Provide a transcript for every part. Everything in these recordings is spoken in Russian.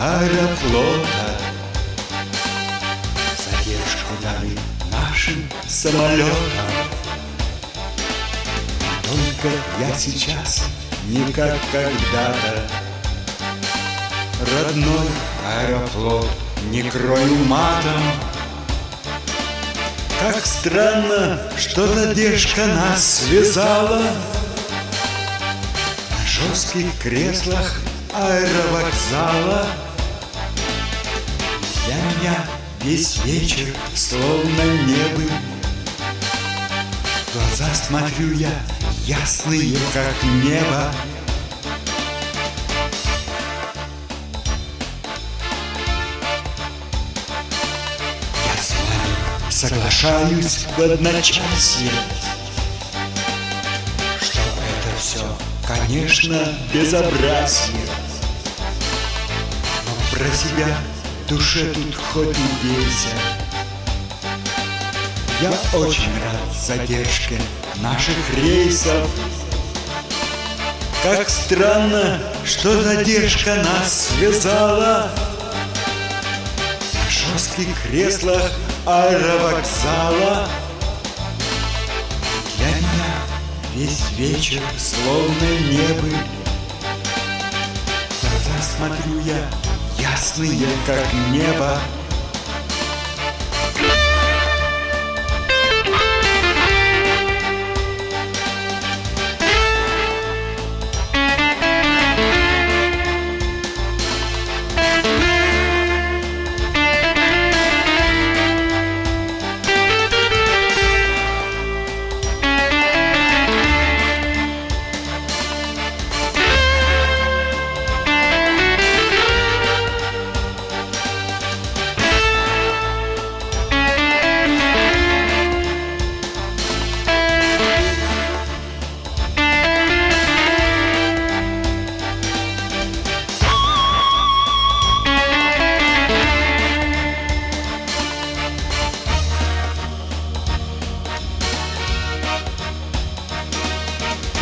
аэрофлота. Задержку дали нашим самолетам. Только я сейчас не как когда-то. Родной аэрофлот не крою матом. Как странно, что задержка нас связала. На жестких креслах аэровокзала. Для меня весь вечер словно небо. В глаза смотрю я ясные, как небо. Я с вами соглашаюсь в одночасье. Что это все, конечно, безобразие про себя душе тут хоть и бейся Я очень рад задержке наших рейсов. Как странно, что задержка нас связала. На жестких креслах аэровокзала. Для меня весь вечер словно небо. Глаза смотрю я ясные, как небо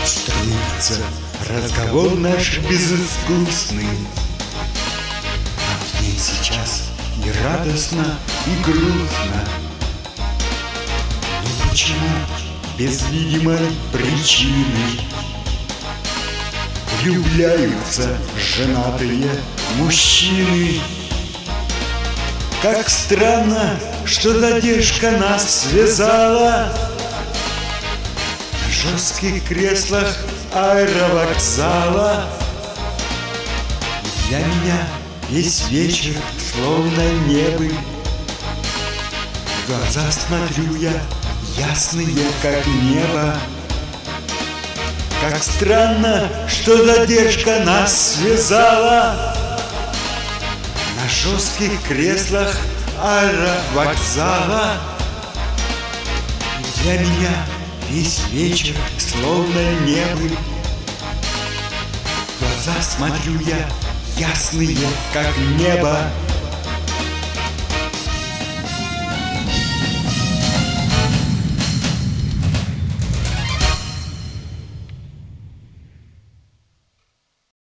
Струится разговор наш безыскусный. А мне сейчас и радостно, и грустно. Но почему без видимой причины? Влюбляются женатые мужчины. Как странно, что задержка нас связала жестких креслах аэровокзала. Для меня весь вечер словно небо В глаза смотрю я ясные, как небо. Как странно, что задержка нас связала. На жестких креслах аэровокзала. Для меня весь вечер словно небо. В глаза смотрю я ясные, как небо